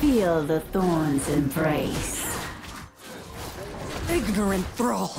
Feel the thorns embrace. Ignorant thrall!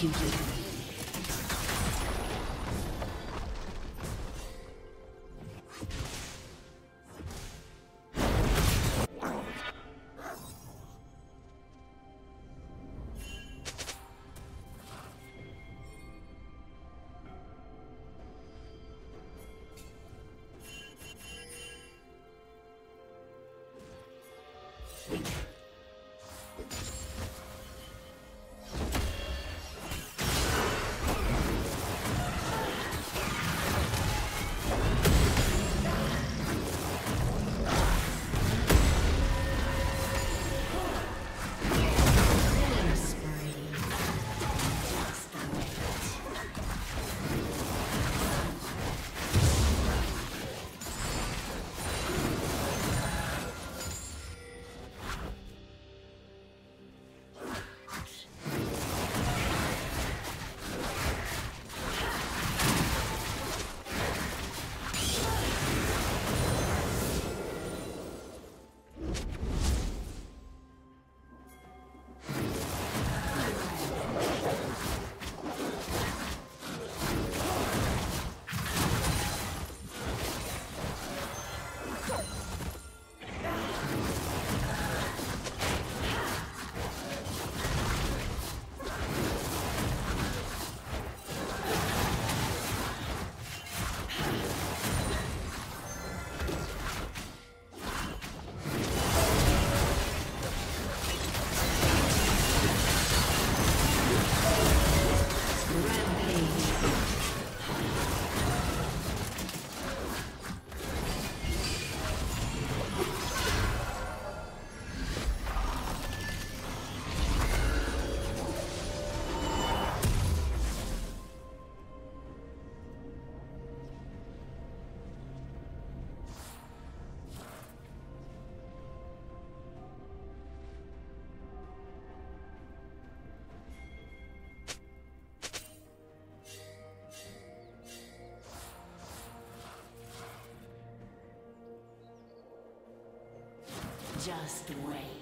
executed. Just wait.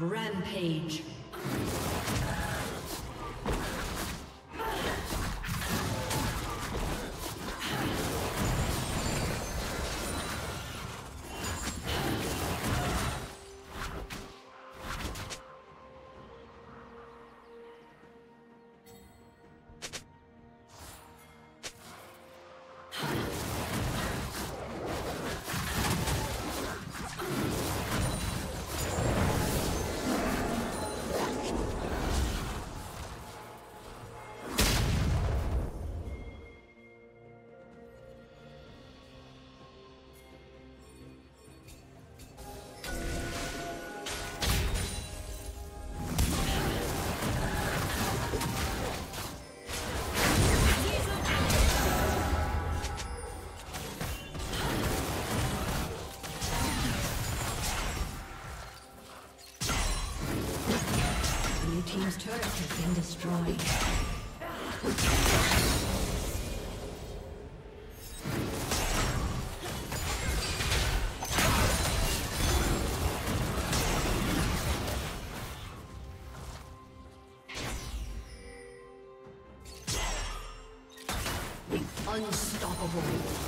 Rampage. Destroyed. Unstoppable.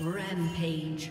Rampage.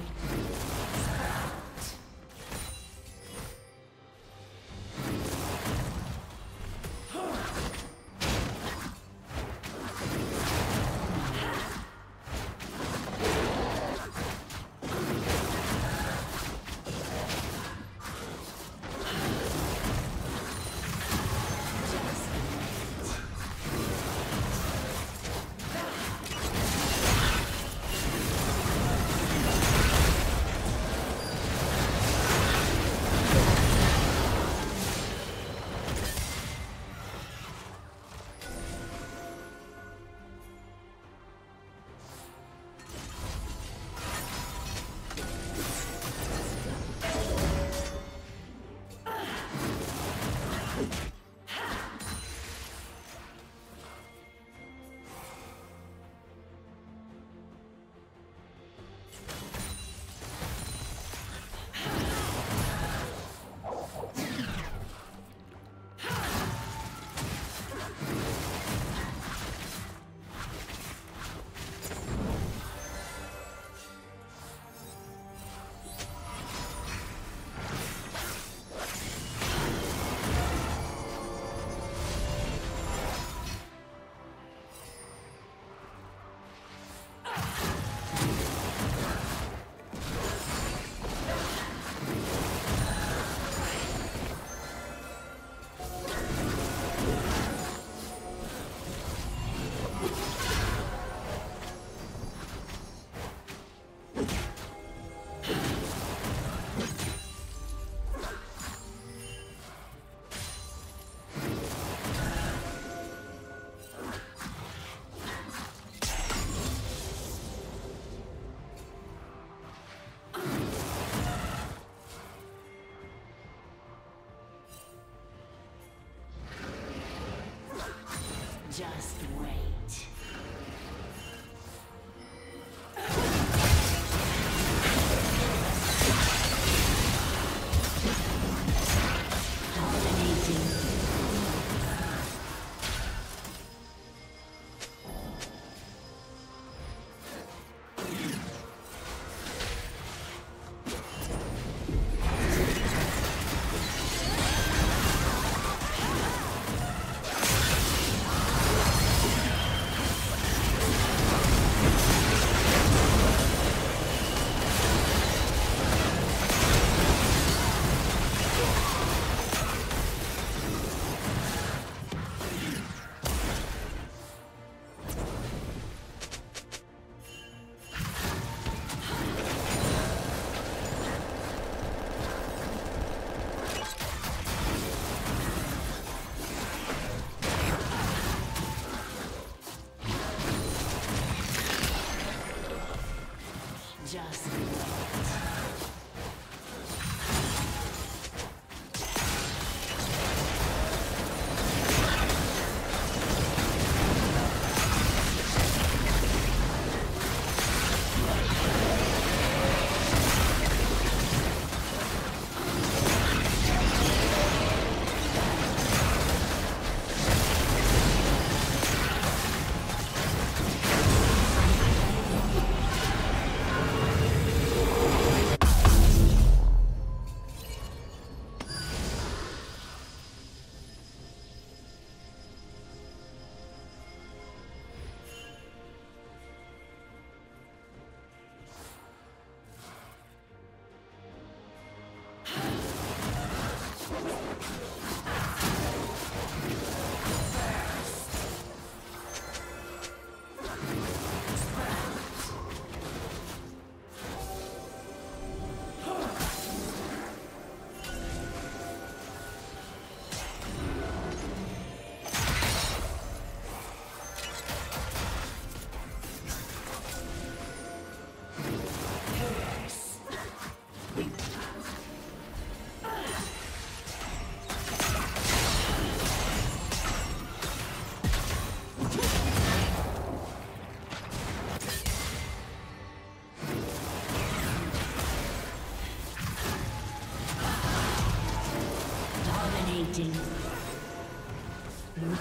Just